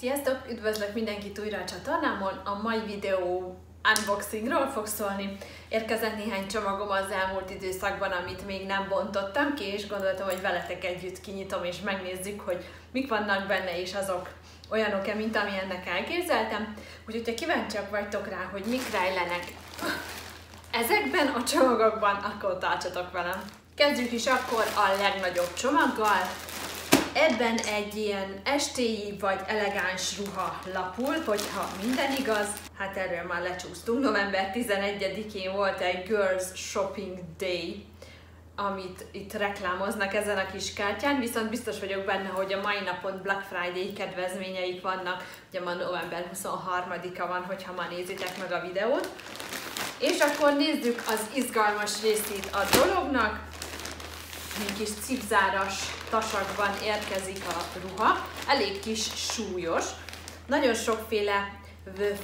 Sziasztok! Üdvözlök mindenkit újra a csatornámon. A mai videó unboxingról fog szólni. Érkezett néhány csomagom az elmúlt időszakban, amit még nem bontottam ki, és gondoltam, hogy veletek együtt kinyitom, és megnézzük, hogy mik vannak benne, és azok olyanok-e, mint amilyennek elképzeltem. Úgyhogy, ha kíváncsiak vagytok rá, hogy mik rejlenek ezekben a csomagokban, akkor tartsatok velem. Kezdjük is akkor a legnagyobb csomaggal. Ebben egy ilyen estéi vagy elegáns ruha lapul, hogyha minden igaz, hát erről már lecsúsztunk. November 11-én volt egy Girls Shopping Day, amit itt reklámoznak ezen a kis kártyán, viszont biztos vagyok benne, hogy a mai napon Black Friday kedvezményeik vannak, ugye ma november 23-a van, hogyha ma nézitek meg a videót. És akkor nézzük az izgalmas részét a dolognak egy kis cipzáras tasakban érkezik a ruha, elég kis súlyos, nagyon sokféle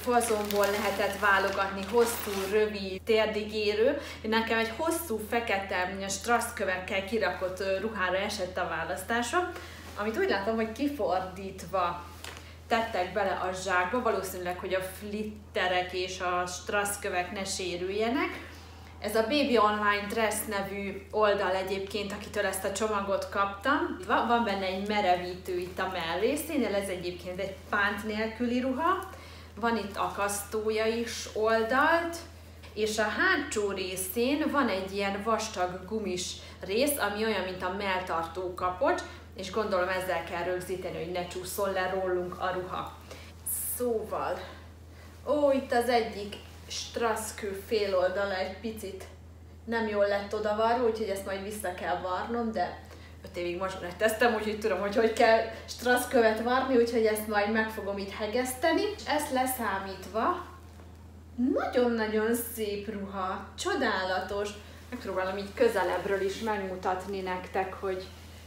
fazonból lehetett válogatni, hosszú, rövid, térdigérő. Nekem egy hosszú, fekete, strasszkövekkel kirakott ruhára esett a választásom, amit úgy látom, hogy kifordítva tettek bele a zsákba, valószínűleg, hogy a flitterek és a strasszkövek ne sérüljenek ez a Baby Online Dress nevű oldal egyébként, akitől ezt a csomagot kaptam. Van benne egy merevítő itt a mellészénél, ez egyébként egy pánt nélküli ruha. Van itt akasztója is oldalt, és a hátsó részén van egy ilyen vastag gumis rész, ami olyan, mint a melltartó kapocs, és gondolom ezzel kell rögzíteni, hogy ne csúszol le rólunk a ruha. Szóval, ó, itt az egyik straszkő fél oldala egy picit nem jól lett odavarva, úgyhogy ezt majd vissza kell varnom, de 5 évig mazsonet tesztem, úgyhogy tudom, hogy hogy kell strasszkövet varni, úgyhogy ezt majd meg fogom itt hegeszteni. Ezt leszámítva, nagyon-nagyon szép ruha, csodálatos. Megpróbálom így közelebbről is megmutatni nektek, hogy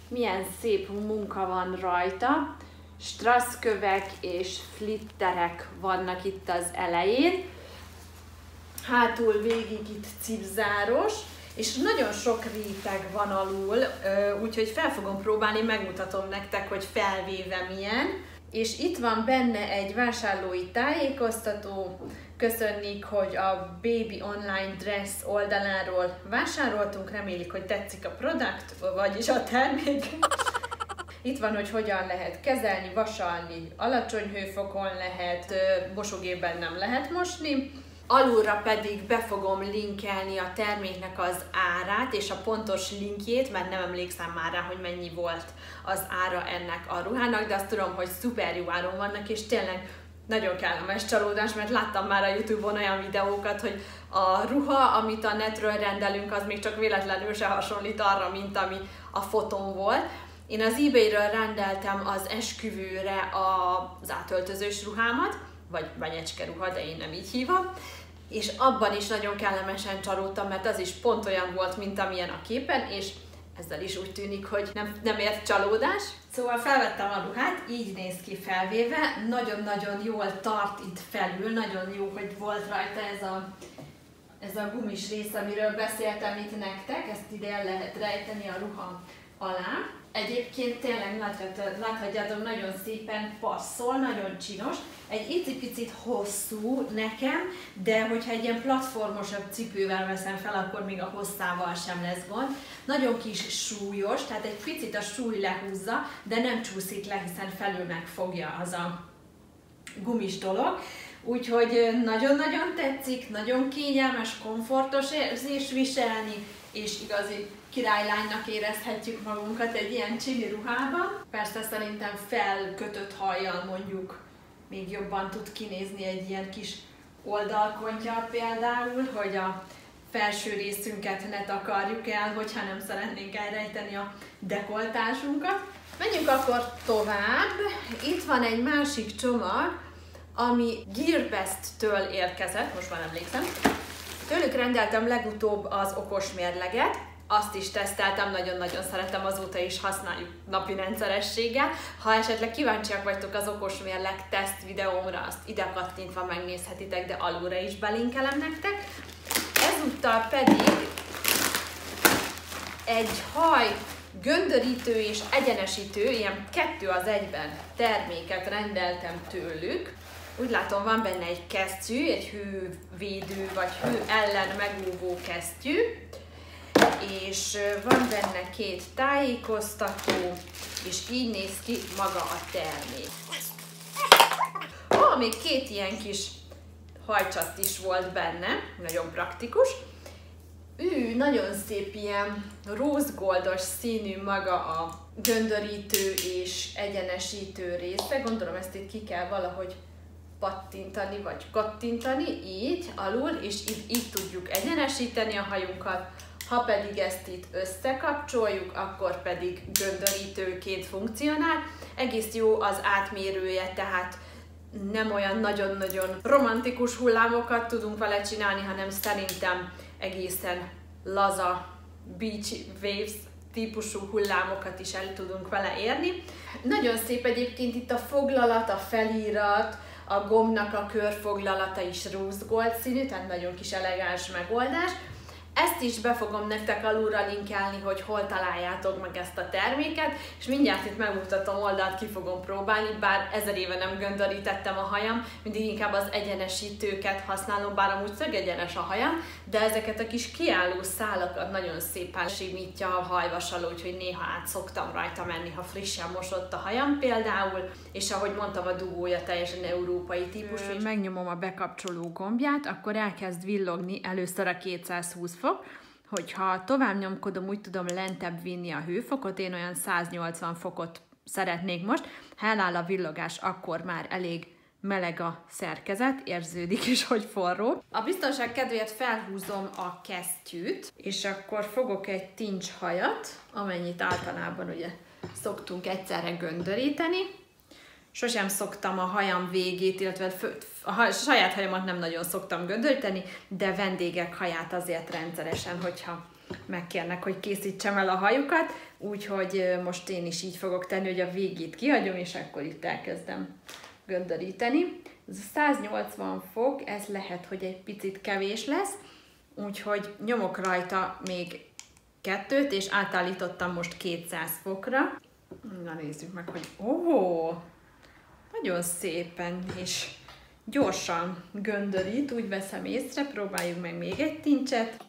milyen szép munka van rajta. Strasszkövek és flitterek vannak itt az elején hátul végig itt cipzáros, és nagyon sok réteg van alul, úgyhogy fel fogom próbálni, megmutatom nektek, hogy felvéve milyen. És itt van benne egy vásárlói tájékoztató, köszönjük, hogy a Baby Online Dress oldaláról vásároltunk, remélik, hogy tetszik a produkt, vagyis a termék. Itt van, hogy hogyan lehet kezelni, vasalni, alacsony hőfokon lehet, mosógépben nem lehet mosni Alulra pedig be fogom linkelni a terméknek az árát és a pontos linkjét, mert nem emlékszem már rá, hogy mennyi volt az ára ennek a ruhának, de azt tudom, hogy szuper jó áron vannak, és tényleg nagyon kellemes csalódás, mert láttam már a Youtube-on olyan videókat, hogy a ruha, amit a netről rendelünk, az még csak véletlenül se hasonlít arra, mint ami a fotón volt. Én az eBay-ről rendeltem az esküvőre az átöltözős ruhámat, vagy banyecske ruha, de én nem így hívom, és abban is nagyon kellemesen csalódtam, mert az is pont olyan volt, mint amilyen a képen, és ezzel is úgy tűnik, hogy nem, nem ért csalódás. Szóval felvettem a ruhát, így néz ki felvéve, nagyon-nagyon jól tart itt felül, nagyon jó, hogy volt rajta ez a, ez a gumis rész, amiről beszéltem itt nektek, ezt ide el lehet rejteni a ruha alá. Egyébként tényleg láthatjátok, nagyon szépen passzol, nagyon csinos. Egy icipicit hosszú nekem, de hogyha egy ilyen platformosabb cipővel veszem fel, akkor még a hosszával sem lesz gond. Nagyon kis súlyos, tehát egy picit a súly lehúzza, de nem csúszik le, hiszen felül megfogja az a gumis dolog. Úgyhogy nagyon-nagyon tetszik, nagyon kényelmes, komfortos érzés viselni, és igazi királylánynak érezhetjük magunkat egy ilyen csili ruhában. Persze szerintem felkötött hajjal mondjuk még jobban tud kinézni egy ilyen kis oldalkontja például, hogy a felső részünket ne takarjuk el, hogyha nem szeretnénk elrejteni a dekoltásunkat. Menjünk akkor tovább. Itt van egy másik csomag, ami Gearbest-től érkezett, most már emlékszem. Tőlük rendeltem legutóbb az okos mérleget, azt is teszteltem, nagyon-nagyon szeretem, azóta is használjuk napi rendszerességgel. Ha esetleg kíváncsiak vagytok az okos mérleg teszt videómra, azt ide kattintva megnézhetitek, de alulra is belinkelem nektek. Ezúttal pedig egy haj göndörítő és egyenesítő, ilyen kettő az egyben terméket rendeltem tőlük. Úgy látom, van benne egy kesztyű, egy hővédő vagy hő ellen megúvó kesztyű, és van benne két tájékoztató, és így néz ki maga a termék. Oh, még két ilyen kis hajcsat is volt benne, nagyon praktikus. Ő nagyon szép ilyen rózgoldos színű maga a göndörítő és egyenesítő része. Gondolom ezt itt ki kell valahogy pattintani, vagy kattintani, így, alul, és így, így tudjuk egyenesíteni a hajunkat. Ha pedig ezt itt összekapcsoljuk, akkor pedig göndörítőként funkcionál. Egész jó az átmérője, tehát nem olyan nagyon-nagyon romantikus hullámokat tudunk vele csinálni, hanem szerintem egészen laza beach waves típusú hullámokat is el tudunk vele érni. Nagyon szép egyébként itt a foglalat, a felírat, a gombnak a körfoglalata is rose gold színű, tehát nagyon kis elegáns megoldás. Ezt is be fogom nektek alulra linkelni, hogy hol találjátok meg ezt a terméket, és mindjárt itt megmutatom oldalt, ki fogom próbálni, bár ezer éve nem göndörítettem a hajam, mindig inkább az egyenesítőket használom, bár amúgy szögegyenes a hajam, de ezeket a kis kiálló szálakat nagyon szépen simítja a hajvasaló, úgyhogy néha át szoktam rajta menni, ha frissen mosott a hajam például, és ahogy mondtam, a dugója teljesen európai típus. Megnyomom a bekapcsoló gombját, akkor elkezd villogni először a 220 fok, fok, hogyha tovább nyomkodom, úgy tudom lentebb vinni a hőfokot, én olyan 180 fokot szeretnék most, ha eláll a villogás, akkor már elég meleg a szerkezet, érződik is, hogy forró. A biztonság kedvéért felhúzom a kesztyűt, és akkor fogok egy tincshajat, amennyit általában ugye szoktunk egyszerre göndöríteni, sosem szoktam a hajam végét, illetve a saját hajamat nem nagyon szoktam göndölteni, de vendégek haját azért rendszeresen, hogyha megkérnek, hogy készítsem el a hajukat, úgyhogy most én is így fogok tenni, hogy a végét kihagyom, és akkor itt elkezdem göndöríteni. Ez 180 fok, ez lehet, hogy egy picit kevés lesz, úgyhogy nyomok rajta még kettőt, és átállítottam most 200 fokra. Na nézzük meg, hogy ó, nagyon szépen és gyorsan göndörít, úgy veszem észre, próbáljuk meg még egy tincset.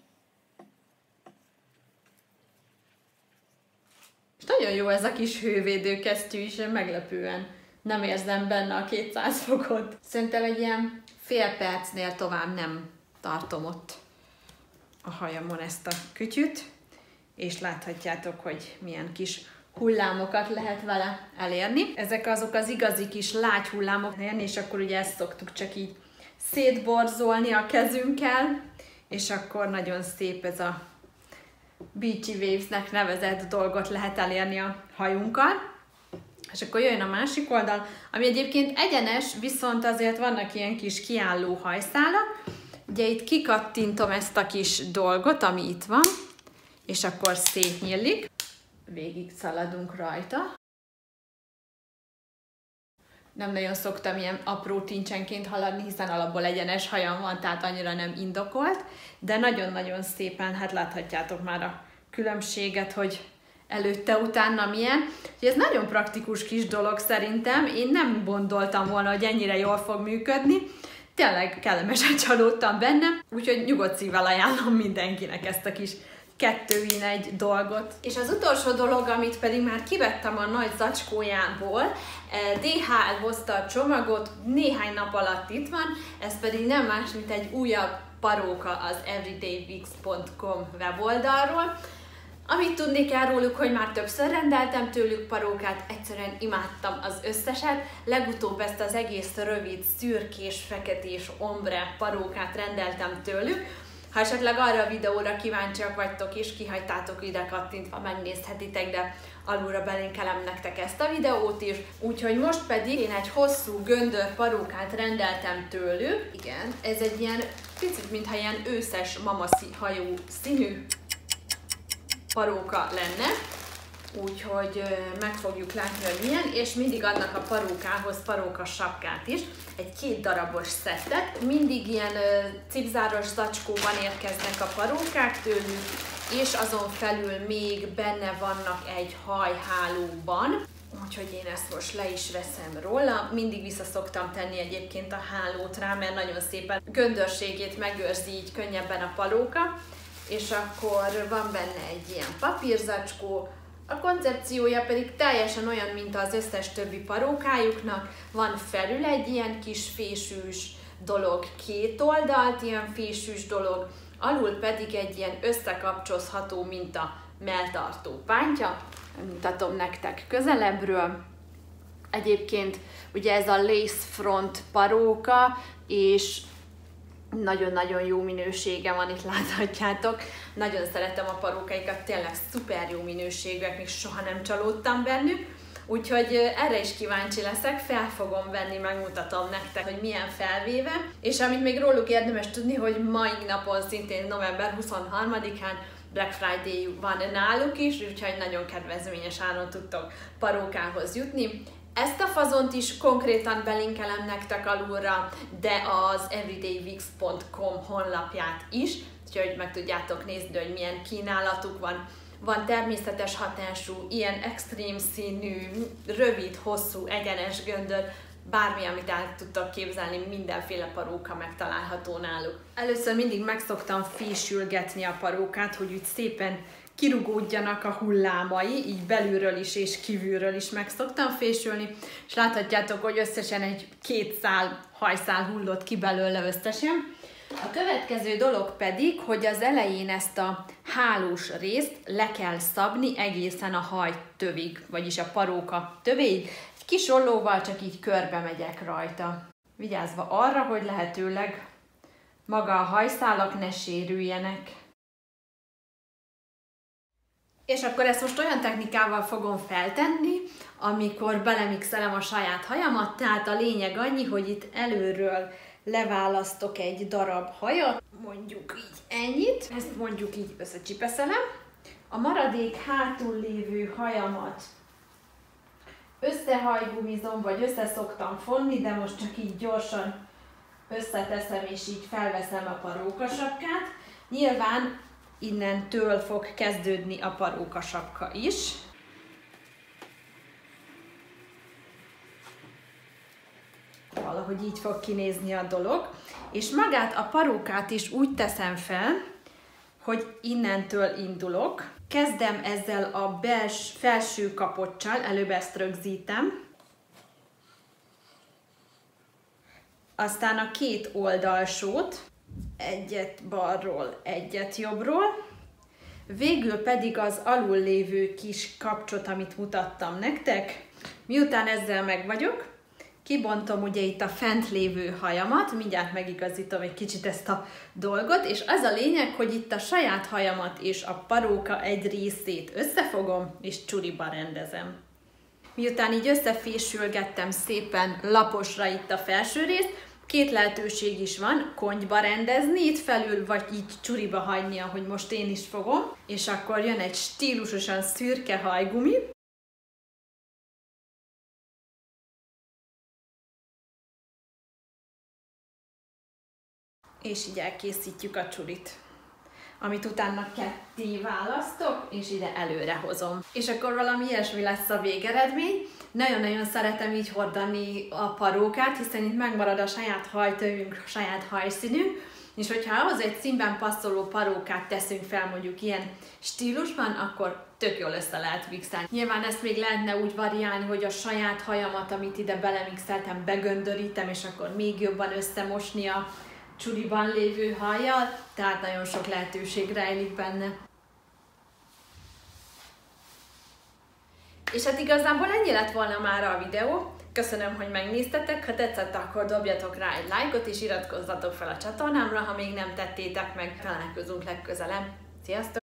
És nagyon jó ez a kis hővédőkesztyű is, meglepően nem érzem benne a 200 fokot. Szerintem egy ilyen fél percnél tovább nem tartom ott a hajamon ezt a kütyüt, és láthatjátok, hogy milyen kis hullámokat lehet vele elérni. Ezek azok az igazi kis lágy hullámok, és akkor ugye ezt szoktuk csak így szétborzolni a kezünkkel, és akkor nagyon szép ez a Beachy Waves-nek nevezett dolgot lehet elérni a hajunkkal. És akkor jön a másik oldal, ami egyébként egyenes, viszont azért vannak ilyen kis kiálló hajszálak. Ugye itt kikattintom ezt a kis dolgot, ami itt van, és akkor szétnyílik végig szaladunk rajta. Nem nagyon szoktam ilyen apró tincsenként haladni, hiszen alapból egyenes hajam van, tehát annyira nem indokolt, de nagyon-nagyon szépen, hát láthatjátok már a különbséget, hogy előtte, utána milyen. Ez nagyon praktikus kis dolog szerintem. Én nem gondoltam volna, hogy ennyire jól fog működni. Tényleg kellemesen csalódtam benne, úgyhogy nyugodt szívvel ajánlom mindenkinek ezt a kis kettő in egy dolgot. És az utolsó dolog, amit pedig már kivettem a nagy zacskójából, eh, DHL hozta a csomagot, néhány nap alatt itt van, ez pedig nem más, mint egy újabb paróka az everydayweeks.com weboldalról. Amit tudni kell róluk, hogy már többször rendeltem tőlük parókát, egyszerűen imádtam az összeset. Legutóbb ezt az egész rövid, szürkés, feketés ombre parókát rendeltem tőlük, ha esetleg arra a videóra kíváncsiak vagytok és kihagytátok ide kattintva, megnézhetitek, de alulra belinkelem nektek ezt a videót is. Úgyhogy most pedig én egy hosszú göndör parókát rendeltem tőlük. Igen, ez egy ilyen picit, mintha ilyen őszes mamaszi hajú színű paróka lenne úgyhogy meg fogjuk látni, hogy milyen, és mindig adnak a parókához paróka sapkát is, egy két darabos szettet, mindig ilyen cipzáros zacskóban érkeznek a parókák tőlük, és azon felül még benne vannak egy hajhálóban, Úgyhogy én ezt most le is veszem róla. Mindig vissza szoktam tenni egyébként a hálót rá, mert nagyon szépen göndörségét megőrzi így könnyebben a palóka. És akkor van benne egy ilyen papírzacskó, a koncepciója pedig teljesen olyan, mint az összes többi parókájuknak. Van felül egy ilyen kis fésűs dolog, két oldalt ilyen fésűs dolog, alul pedig egy ilyen összekapcsolható, mint a melltartó pántja. Mutatom nektek közelebbről. Egyébként ugye ez a lace front paróka, és nagyon-nagyon jó minősége van, itt láthatjátok. Nagyon szeretem a parókaikat, tényleg szuper jó minőségűek, még soha nem csalódtam bennük. Úgyhogy erre is kíváncsi leszek, fel fogom venni, megmutatom nektek, hogy milyen felvéve. És amit még róluk érdemes tudni, hogy mai napon, szintén november 23-án Black Friday van náluk is, úgyhogy nagyon kedvezményes áron tudtok parókához jutni. Ezt a fazont is konkrétan belinkelem nektek alulra, de az everydayweeks.com honlapját is, úgyhogy meg tudjátok nézni, hogy milyen kínálatuk van. Van természetes hatású, ilyen extrém színű, rövid, hosszú, egyenes göndör, bármi, amit el tudtak képzelni, mindenféle paróka megtalálható náluk. Először mindig megszoktam fésülgetni a parókát, hogy úgy szépen kirugódjanak a hullámai, így belülről is és kívülről is meg szoktam fésülni, és láthatjátok, hogy összesen egy két szál hajszál hullott ki belőle összesen. A következő dolog pedig, hogy az elején ezt a hálós részt le kell szabni egészen a haj tövig, vagyis a paróka tövéig. Egy kis ollóval csak így körbe megyek rajta. Vigyázva arra, hogy lehetőleg maga a hajszálak ne sérüljenek. És akkor ezt most olyan technikával fogom feltenni, amikor belemixelem a saját hajamat, tehát a lényeg annyi, hogy itt előről leválasztok egy darab hajat, mondjuk így ennyit, ezt mondjuk így összecsipeszelem, a maradék hátul lévő hajamat összehajgumizom, vagy összeszoktam fonni, de most csak így gyorsan összeteszem, és így felveszem a parókasapkát. Nyilván innentől fog kezdődni a paróka sapka is. Valahogy így fog kinézni a dolog. És magát a parókát is úgy teszem fel, hogy innentől indulok. Kezdem ezzel a bels, felső kapocsal, előbb ezt rögzítem. Aztán a két oldalsót, egyet balról, egyet jobbról. Végül pedig az alul lévő kis kapcsot, amit mutattam nektek. Miután ezzel meg vagyok, kibontom ugye itt a fent lévő hajamat, mindjárt megigazítom egy kicsit ezt a dolgot, és az a lényeg, hogy itt a saját hajamat és a paróka egy részét összefogom, és csuriba rendezem. Miután így összefésülgettem szépen laposra itt a felső részt, Két lehetőség is van, konyba rendezni itt felül, vagy így csuriba hagyni, ahogy most én is fogom, és akkor jön egy stílusosan szürke hajgumi, és így elkészítjük a csurit amit utána ketté választok, és ide előre hozom. És akkor valami ilyesmi lesz a végeredmény. Nagyon-nagyon szeretem így hordani a parókát, hiszen itt megmarad a saját hajtövünk, a saját hajszínünk, és hogyha ahhoz egy színben passzoló parókát teszünk fel mondjuk ilyen stílusban, akkor tök jól össze lehet mixelni. Nyilván ezt még lehetne úgy variálni, hogy a saját hajamat, amit ide belemixeltem, begöndörítem, és akkor még jobban összemosni a csuriban lévő hajjal, tehát nagyon sok lehetőség rejlik benne. És hát igazából ennyi lett volna már a videó. Köszönöm, hogy megnéztetek, ha tetszett, akkor dobjatok rá egy lájkot, és iratkozzatok fel a csatornámra, ha még nem tettétek meg. Találkozunk legközelebb. Sziasztok!